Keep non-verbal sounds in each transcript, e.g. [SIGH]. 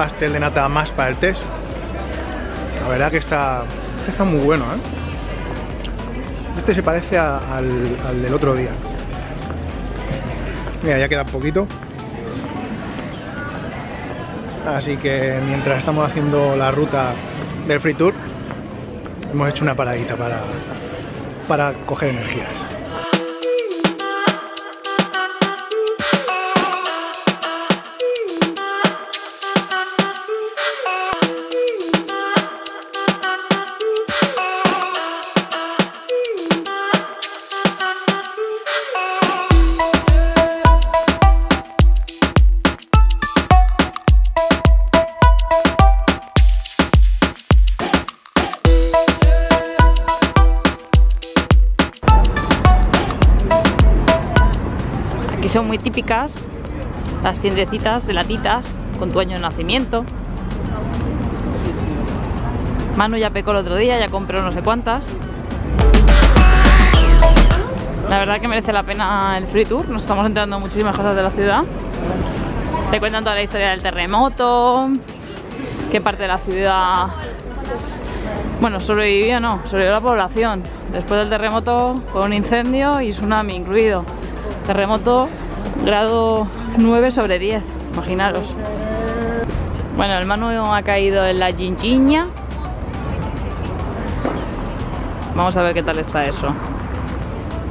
pastel de nata más para el test. La verdad que está, está muy bueno, ¿eh? Este se parece al del otro día. Mira, ya queda poquito. Así que mientras estamos haciendo la ruta del Free Tour, hemos hecho una paradita para, para coger energías. Son muy típicas las tiendecitas de latitas con tu año de nacimiento. Manu ya pecó el otro día, ya compró no sé cuántas. La verdad que merece la pena el free tour, nos estamos enterando muchísimas cosas de la ciudad. Te cuentan toda la historia del terremoto, qué parte de la ciudad bueno, sobrevivió no, sobrevivió la población. Después del terremoto fue un incendio y tsunami incluido. Terremoto grado 9 sobre 10, imaginaros. Bueno, el Manu ha caído en la Gingiña. Vamos a ver qué tal está eso.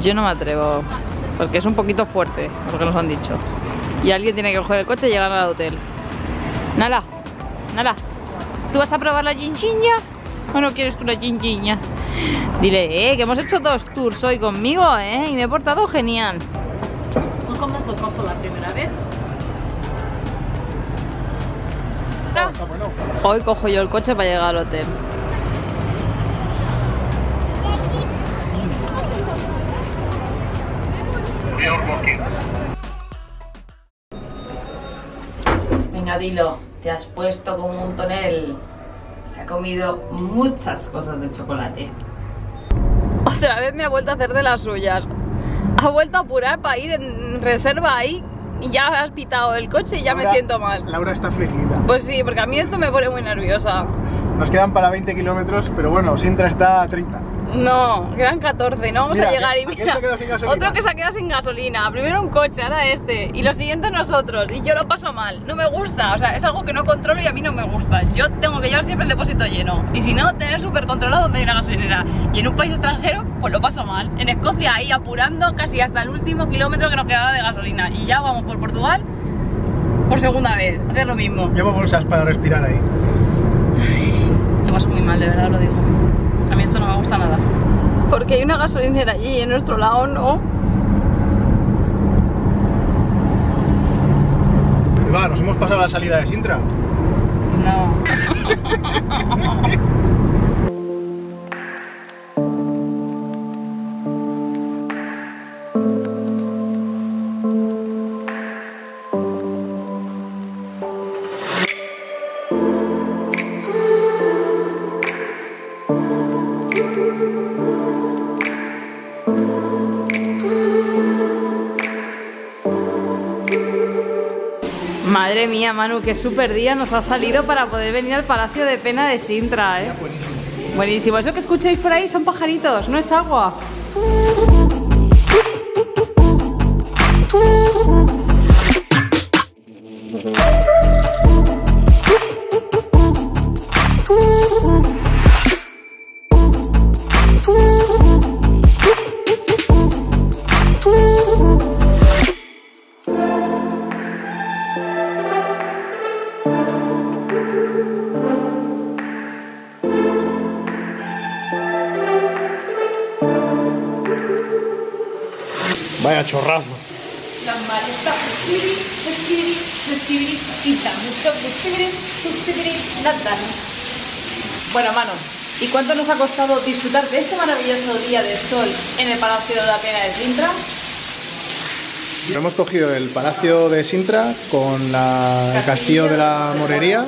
Yo no me atrevo, porque es un poquito fuerte, lo que nos han dicho. Y alguien tiene que coger el coche y llegar al hotel. Nala, Nala, ¿tú vas a probar la Gingiña? ¿O no quieres tú la Gingiña? Dile, eh, que hemos hecho dos tours hoy conmigo, eh, y me he portado genial. ¿No comes el cojo la primera vez? Hoy cojo yo el coche para llegar al hotel. Venga, dilo, te has puesto como un tonel. Se ha comido muchas cosas de chocolate. Otra vez me ha vuelto a hacer de las suyas. [LAUGHS] Ha vuelto a apurar para ir en reserva ahí y ya has pitado el coche y ya me siento mal. Laura está afligida. Pues sí, porque a mí esto me pone muy nerviosa. Nos quedan para 20 kilómetros, pero bueno, Sintra está a 30. No, quedan 14 y no vamos Mira, a llegar y mira, otro que se ha quedado sin gasolina, primero un coche, ahora este, y lo siguiente nosotros, y yo lo paso mal, no me gusta, o sea, es algo que no controlo y a mí no me gusta, yo tengo que llevar siempre el depósito lleno, y si no, tener súper controlado donde hay una gasolinera, y en un país extranjero, pues lo paso mal, en Escocia ahí apurando casi hasta el último kilómetro que nos quedaba de gasolina, y ya vamos por Portugal por segunda vez, hacer lo mismo. Llevo bolsas para respirar ahí. Te paso muy mal, de verdad lo digo. A mí esto no me gusta nada. Porque hay una gasolinera allí y en nuestro lado no. Va, nos hemos pasado la salida de Sintra. No. [LAUGHS] Mía, Manu, qué super día nos ha salido para poder venir al Palacio de Pena de Sintra, ¿eh? Buenísimo. Eso que escucháis por ahí son pajaritos, no es agua. Vaya chorrazo. Bueno, Manu, ¿y cuánto nos ha costado disfrutar de este maravilloso día de sol en el Palacio de la Pena de Sintra? Hemos cogido el Palacio de Sintra con la, el Castillo de la Morería.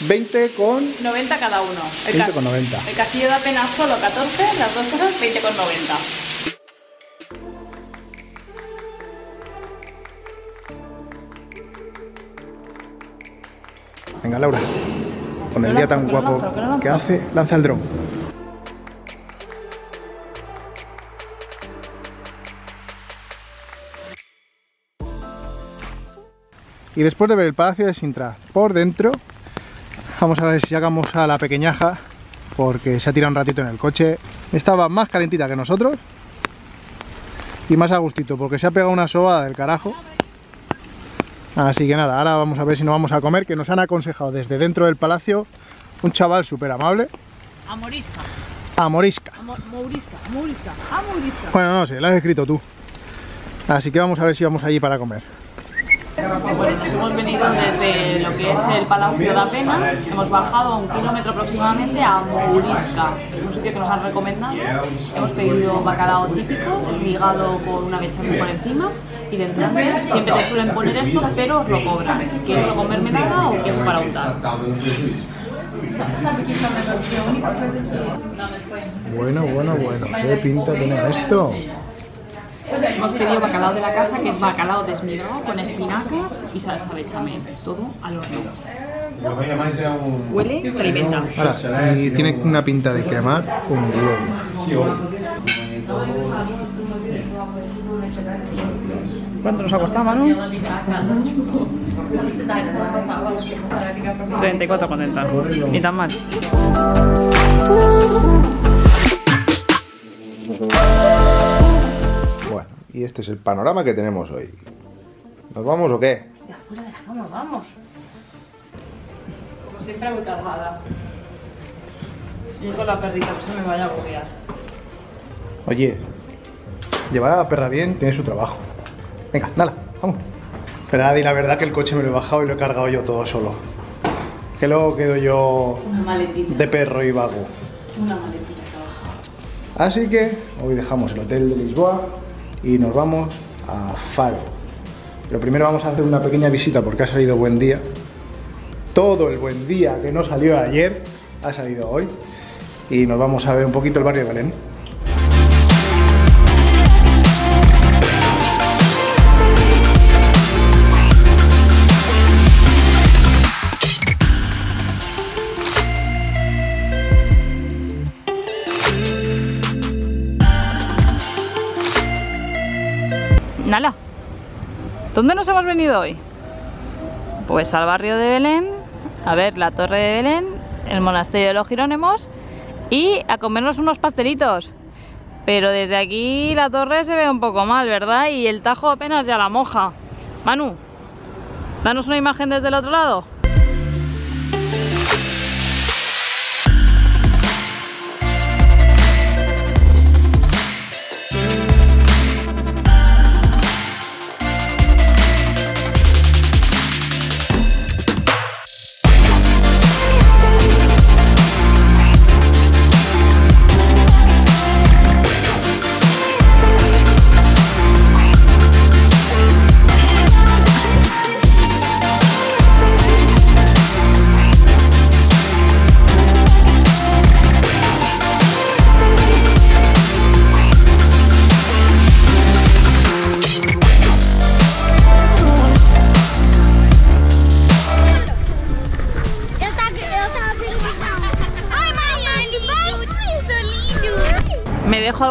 20 con 90 cada uno. El 20 ca- con 90. El castillo de apenas solo 14, las dos cosas 20 con 90. Venga, Laura. Con el día tan guapo que hace, lanza el dron. Y después de ver el Palacio de Sintra por dentro, vamos a ver si llegamos a la pequeñaja, porque se ha tirado un ratito en el coche. Estaba más calentita que nosotros y más a gustito, porque se ha pegado una soba del carajo. Así que nada, ahora vamos a ver si nos vamos a comer, que nos han aconsejado desde dentro del palacio un chaval súper amable. Amorisca. Amorisca. Mourisca, Mourisca, Amorisca. Bueno, no sé, lo has escrito tú. Así que vamos a ver si vamos allí para comer. Bueno, nos hemos venido desde lo que es el Palacio de Pena, hemos bajado un kilómetro aproximadamente a Mourisca, es un sitio que nos han recomendado. Hemos pedido bacalao típico, ligado con una bechamel por encima, y de entrada siempre te suelen poner esto, pero os lo cobran. ¿Queso con mermelada o queso para untar? Bueno, bueno, bueno. ¿Qué pinta tiene esto? Hemos pedido bacalao de la casa, que es bacalao desmigrado con espinacas y salsa bechamel, todo al horno. Huele tremenda. Y tiene una pinta de quemar un globo. ¿Cuánto nos ha costado, Manu? 34,40. Ni tan mal. Bueno, y este es el panorama que tenemos hoy. ¿Nos vamos o qué? De afuera de la cama, vamos. Como siempre voy cargada. Y con la perrita, que se me vaya a agobiar. Oye, llevar a la perra bien tiene su trabajo. Venga, dale, vamos. Pero nada, y la verdad que el coche me lo he bajado y lo he cargado yo todo solo. Que luego quedo yo Una de perro y vago. Una maletita que ha bajado. Así que hoy dejamos el hotel de Lisboa y nos vamos a Faro. Pero primero vamos a hacer una pequeña visita porque ha salido buen día. Todo el buen día que no salió ayer ha salido hoy. Y nos vamos a ver un poquito el barrio de Belén. Nala, ¿dónde nos hemos venido hoy? Pues al barrio de Belén, a ver la torre de Belén, el monasterio de los Jerónimos y a comernos unos pastelitos. Pero desde aquí la torre se ve un poco mal, ¿verdad? Y el tajo apenas ya la moja. Manu, danos una imagen desde el otro lado.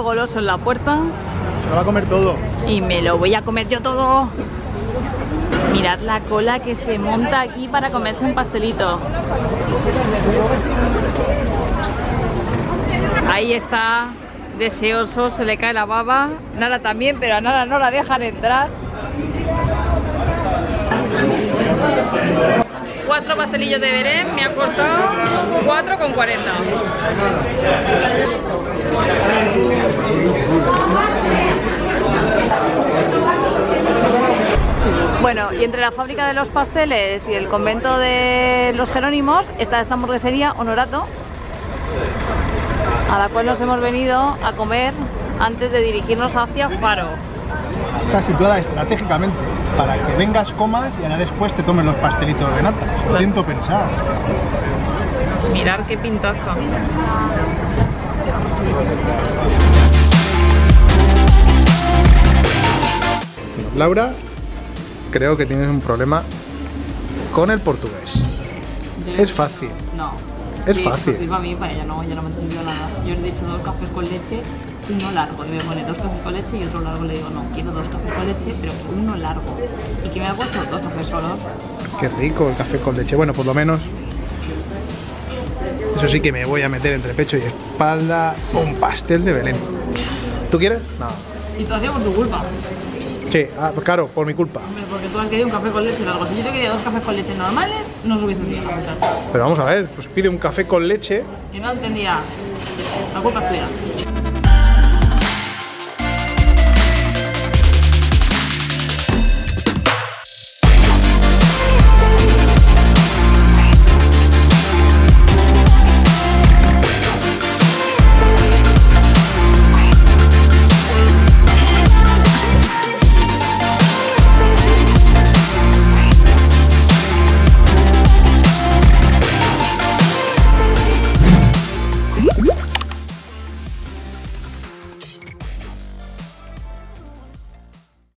Goloso en la puerta Se lo va a comer todo. y me lo voy a comer yo todo. Mirad la cola que se monta aquí para comerse un pastelito. Ahí está, deseoso, se le cae la baba. Nara también, pero a Nara no la dejan entrar. Cuatro pastelillos de Belén me han costado 4,40. Bueno, y entre la fábrica de los pasteles y el convento de los Jerónimos está esta hamburguesería Honorato, a la cual nos hemos venido a comer antes de dirigirnos hacia Faro. Está situada estratégicamente para que vengas, comas y ahora después te tomes los pastelitos de nata. Intento pensar. Mirar qué pintaza. Laura, creo que tienes un problema con el portugués. Es fácil. No. Es Sí, fácil. para mí, para ella no, ella no me entendió nada. Yo le he dicho dos cafés con leche, uno largo. Y me pone dos cafés con leche y otro largo. Le digo, no, quiero dos cafés con leche, pero uno largo. ¿Y que me ha puesto? Dos cafés solos. Qué rico el café con leche. Bueno, por lo menos. Eso sí que me voy a meter entre pecho y espalda un pastel de Belén. ¿Tú quieres? No. Y todo ha sido por tu culpa. Sí, ah, pues claro, por mi culpa. Hombre, porque tú has querido un café con leche largo. Si yo te quería dos cafés con leche normales, no os hubiese entendido, muchacho. Pero vamos a ver, pues pide un café con leche. Y no entendía. La culpa es tuya.